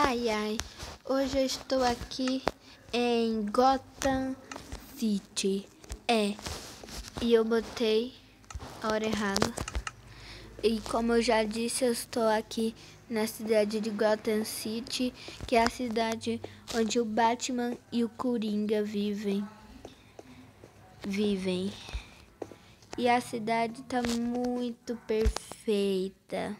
Ai ai, hoje eu estou aqui em Gotham City. É, e eu botei a hora errada. E como eu já disse, eu estou aqui na cidade de Gotham City, que é a cidade onde o Batman e o Coringa vivem. Vivem. E a cidade tá muito perfeita.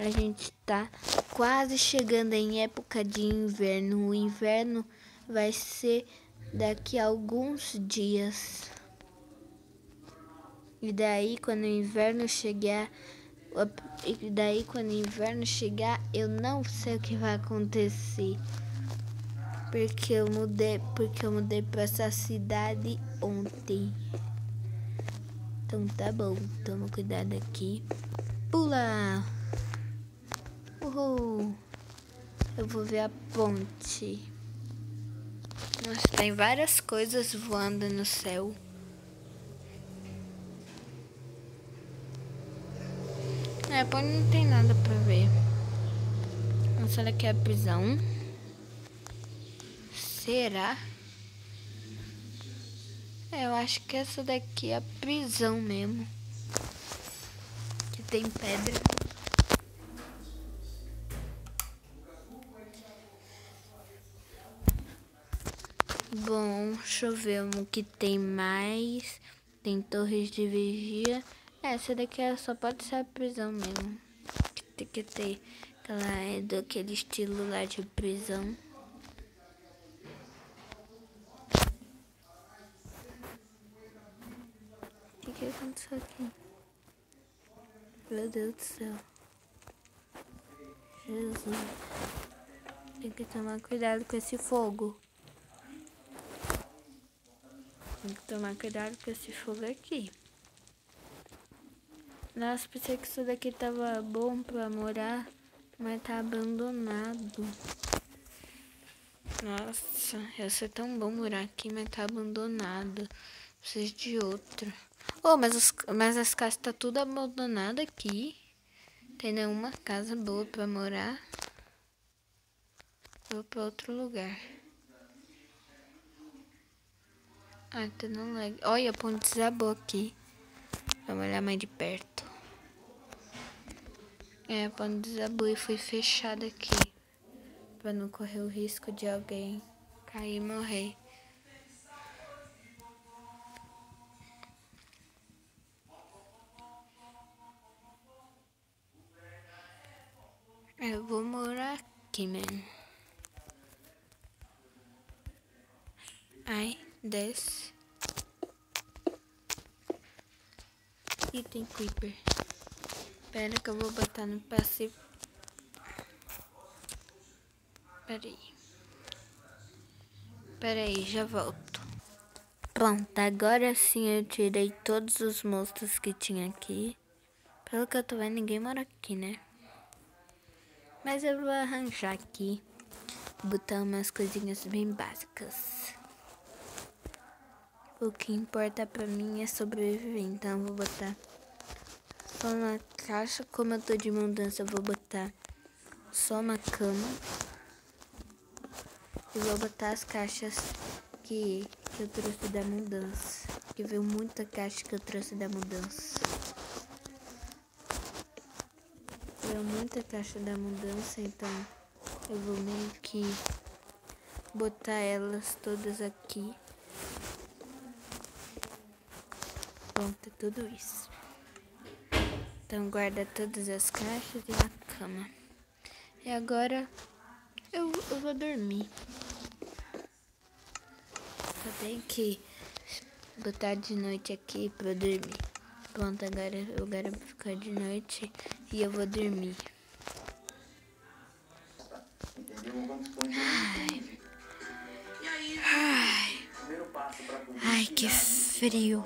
A gente está quase chegando em época de inverno. O inverno vai ser daqui a alguns dias. E daí quando o inverno chegar, e daí quando o inverno chegar, eu não sei o que vai acontecer. Porque eu mudei, porque eu mudei para essa cidade ontem. Então tá bom, toma cuidado aqui. Pula! Eu vou ver a ponte. Nossa, tem várias coisas voando no céu. É, ponte não tem nada pra ver. Essa daqui é a prisão. Será? É, eu acho que essa daqui é a prisão mesmo. Que tem pedra. Bom, deixa eu ver o que tem mais. Tem torres de vigia. Essa daqui é, só pode ser a prisão mesmo. Tem que ter aquela é daquele estilo lá de prisão. O que, que aconteceu aqui? Meu Deus do céu. Jesus. Tem que tomar cuidado com esse fogo. Tem que tomar cuidado com esse fogo aqui. Nossa, pensei que isso daqui tava bom pra morar, mas tá abandonado. Nossa, ia ser tão bom morar aqui, mas tá abandonado. Preciso de outro. Oh, mas, mas as casas tá tudo abandonado aqui. Tem nenhuma casa boa pra morar. Vou pra outro lugar. Ah, tá não lag. Olha, a ponte desabou aqui. Vamos olhar mais de perto. É, a ponte desabou e foi fechada aqui. Pra não correr o risco de alguém cair e morrer. Eu vou morar aqui mesmo. Ai desce. E tem Creeper. Espera que eu vou botar no passivo. Pera aí. Pera aí, já volto. Pronto, agora sim eu tirei todos os monstros que tinha aqui. Pelo que eu tô vendo, ninguém mora aqui, né? Mas eu vou arranjar aqui. Botar umas coisinhas bem básicas. O que importa pra mim é sobreviver, então eu vou botar só uma caixa. Como eu tô de mudança, eu vou botar só uma cama. E vou botar as caixas que, que eu trouxe da mudança. Que veio muita caixa que eu trouxe da mudança. Veio muita caixa da mudança, então eu vou meio que botar elas todas aqui. Pronto, tudo isso. Então guarda todas as caixas e a cama. E agora eu, eu vou dormir. Só tenho que botar de noite aqui pra dormir. Pronto, agora eu quero ficar de noite e eu vou dormir. Ai. Ai, Ai que frio.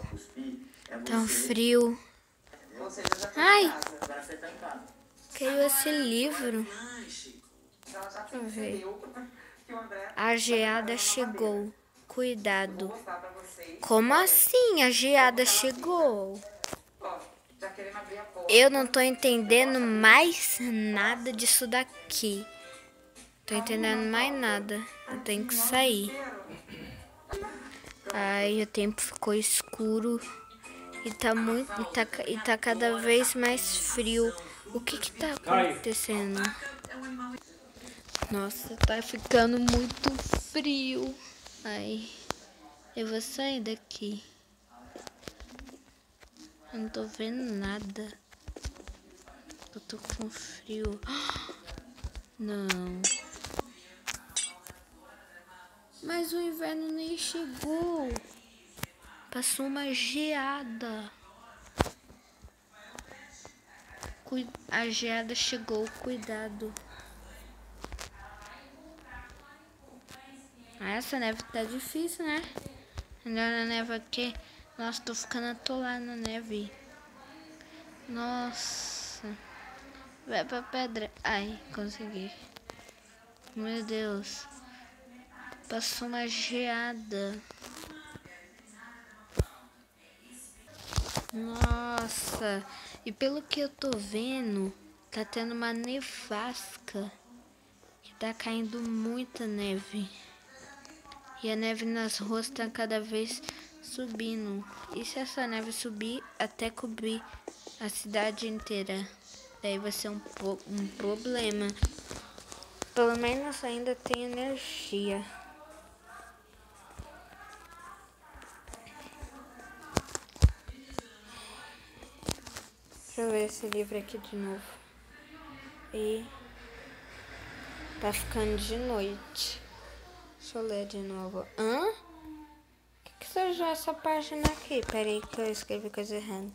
Tão frio. Ai! Caiu esse livro. Eu ver. A geada chegou. Cuidado. Como assim a geada chegou? Eu não tô entendendo mais nada disso daqui. Tô entendendo mais nada. Eu tenho que sair. Aí o tempo ficou escuro e tá muito e tá, e tá cada vez mais frio. O que que tá acontecendo? Nossa, tá ficando muito frio. Ai, eu vou sair daqui. Eu não tô vendo nada. Eu tô com frio. Não. Mas o inverno nem chegou. Passou uma geada. A geada chegou, cuidado. Ah, essa neve tá difícil, né? Melhor na neve aqui. Nossa, tô ficando atolado na neve. Nossa. Vai pra pedra. Ai, consegui. Meu Deus. Passou uma geada. Nossa, e pelo que eu tô vendo, tá tendo uma nevasca. Que tá caindo muita neve. E a neve nas ruas tá cada vez subindo. E se essa neve subir até cobrir a cidade inteira? Daí vai ser um, um problema. Pelo menos ainda tem energia. Deixa eu ver esse livro aqui de novo. E tá ficando de noite. Deixa eu ler de novo. Hã? Que, que seja essa página aqui? Peraí que eu escrevi coisa errada.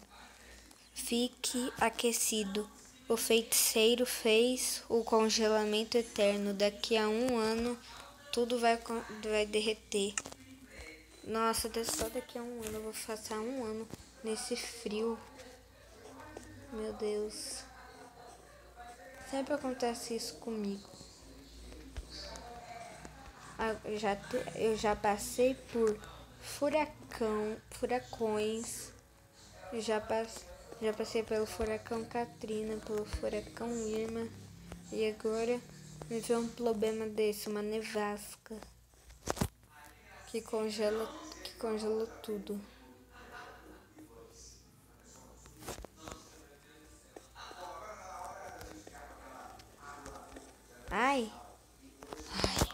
Fique aquecido. O feiticeiro fez o congelamento eterno. Daqui a um ano tudo vai, vai derreter. Nossa, só daqui a um ano. Eu vou passar um ano nesse frio. Meu Deus. Sempre acontece isso comigo. Ah, eu já, eu já passei por furacão, furacões. Já, pass, já passei pelo furacão Katrina, pelo furacão Irma. E agora me vê um problema desse, uma nevasca. Que congela, que congela tudo. Ai. Ai.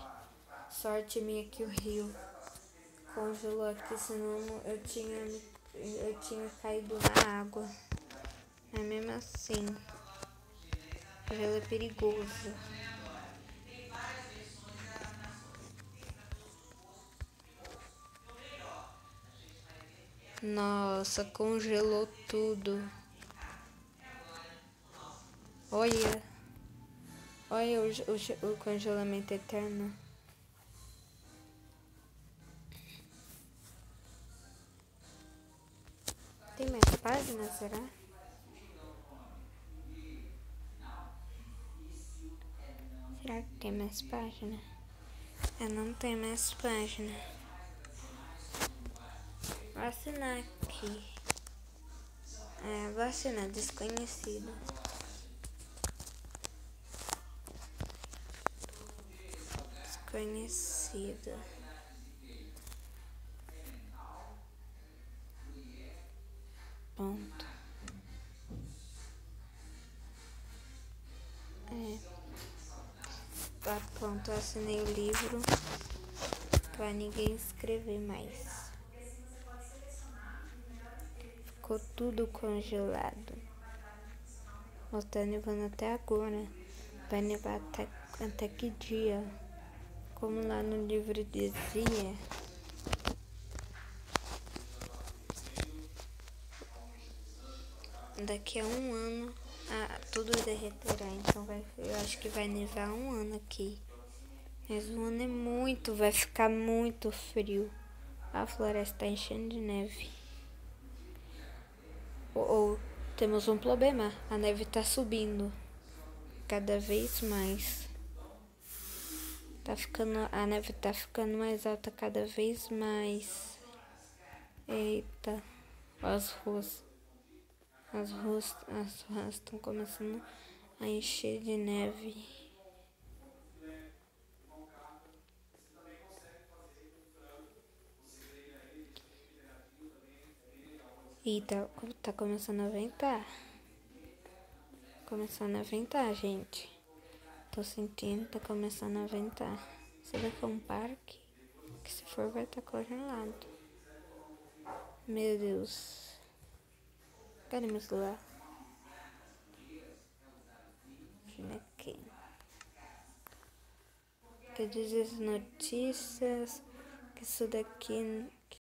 Sorte minha que o rio congelou aqui, senão eu tinha, eu tinha caído na água. É mesmo assim. Gelo é perigoso. Nossa, congelou tudo. Olha. Olha o, o, o congelamento eterno. Tem mais páginas, será? Será que tem mais página? Eu não tenho mais página. Vou assinar aqui. É, vou assinar desconhecido. Conhecida. Ponto. É. Tá pronto, eu assinei o livro para ninguém escrever mais. Ficou tudo congelado. Tá nevando até agora. Vai nevar até, até que dia? Como lá no livro dizia, daqui a um ano ah, tudo derreterá. Então vai, eu acho que vai nevar um ano aqui. Mas um ano é muito, vai ficar muito frio. A floresta está enchendo de neve. Ou temos um problema, a neve está subindo cada vez mais. Tá ficando, a neve tá ficando mais alta cada vez mais. Eita, as ruas, as ruas, as ruas estão começando a encher de neve. eita tá começando a ventar. Começando a ventar, gente. Tô sentindo, tá começando a ventar. Isso daqui é um parque que se for vai estar tá congelado. Meu Deus. Cadê meu celular? Aqui. Quer dizer as notícias que isso daqui